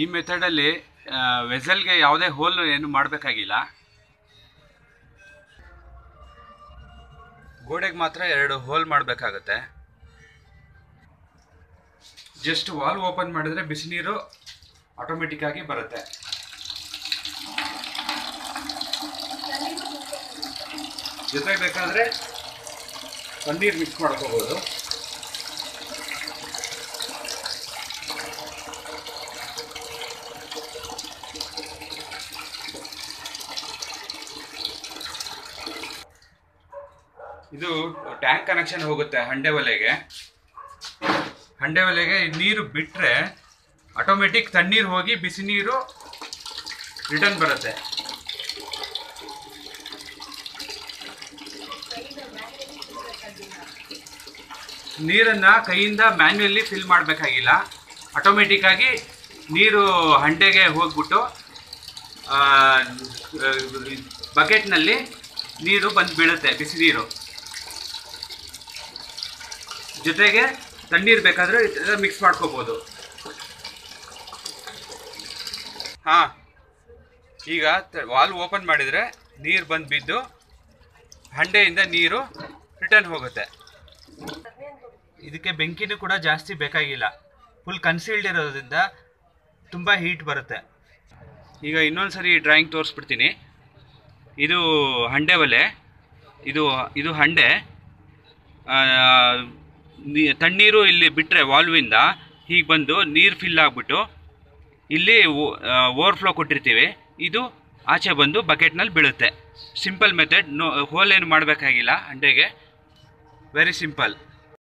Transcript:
ಈ ಮೆಥಡಲ್ಲಿ ವೆಸಲ್ಗೆ ಯಾವುದೇ ಹೋಲ್ ಏನು ಮಾಡಬೇಕಾಗಿಲ್ಲ. ಗೋಡೆಗೆ ಮಾತ್ರ ಎರಡು ಹೋಲ್ ಮಾಡಬೇಕಾಗತ್ತೆ. ಜಸ್ಟ್ ವಾಲ್ ಓಪನ್ ಮಾಡಿದರೆ ಬಿಸಿನೀರು ಆಟೋಮೆಟಿಕ್ಕಾಗಿ ಬರುತ್ತೆ. ಜೊತೆಗೆ ಬೇಕಾದರೆ ಪನ್ನೀರ್ ಮಿಕ್ಸ್ ಮಾಡ್ಕೋಬೋದು. ಇದು ಟ್ಯಾಂಕ್ ಕನೆಕ್ಷನ್ ಹೋಗುತ್ತೆ ಹಂಡೆ ಒಲೆಗೆ. ಹಂಡೆ ಒಲೆಗೆ ನೀರು ಬಿಟ್ಟರೆ ಆಟೋಮೆಟಿಕ್ ತಣ್ಣೀರು ಹೋಗಿ ಬಿಸಿ ನೀರು ರಿಟರ್ನ್ ಬರುತ್ತೆ. ನೀರನ್ನು ಕೈಯಿಂದ ಮ್ಯಾನ್ಯಲಿ ಫಿಲ್ ಮಾಡಬೇಕಾಗಿಲ್ಲ. ಆಟೋಮೆಟಿಕ್ಕಾಗಿ ನೀರು ಹಂಡೆಗೆ ಹೋಗ್ಬಿಟ್ಟು ಬಕೆಟ್ನಲ್ಲಿ ನೀರು ಬಂದು ಬೀಳುತ್ತೆ, ಬಿಸಿ ನೀರು. ಜೊತೆಗೆ ತಣ್ಣೀರು ಬೇಕಾದರೆ ಮಿಕ್ಸ್ ಮಾಡ್ಕೋಬೋದು. ಹಾಂ, ಈಗ ವಾಲ್ವ್ ಓಪನ್ ಮಾಡಿದರೆ ನೀರು ಬಂದು ಬಿದ್ದು, ಹಂಡೆಯಿಂದ ನೀರು ರಿಟರ್ನ್ ಹೋಗುತ್ತೆ. ಇದಕ್ಕೆ ಬೆಂಕಿನೂ ಕೂಡ ಜಾಸ್ತಿ ಬೇಕಾಗಿಲ್ಲ. ಫುಲ್ ಕನ್ಸೀಲ್ಡ್ ಇರೋದ್ರಿಂದ ತುಂಬ ಹೀಟ್ ಬರುತ್ತೆ. ಈಗ ಇನ್ನೊಂದು ಸರಿ ಡ್ರಾಯಿಂಗ್ ತೋರಿಸ್ಬಿಡ್ತೀನಿ. ಇದು ಹಂಡೆ ಒಲೆ. ಇದು ಇದು ಹಂಡೆ. ತಣ್ಣೀರು ಇಲ್ಲಿ ಬಿಟ್ಟರೆ ವಾಲ್ವಿಂದ ಹೀಗೆ ಬಂದು ನೀರು ಫಿಲ್ ಆಗಿಬಿಟ್ಟು ಇಲ್ಲಿ ಓವರ್ಫ್ಲೋ ಕೊಟ್ಟಿರ್ತೀವಿ. ಇದು ಆಚೆ ಬಂದು ಬಕೆಟ್ನಲ್ಲಿ ಬೀಳುತ್ತೆ. ಸಿಂಪಲ್ ಮೆಥಡ್ ನೋ ಹೋಲ್ ಏನು ಮಾಡಬೇಕಾಗಿಲ್ಲ ಹಂಡೆಗೆ. Very simple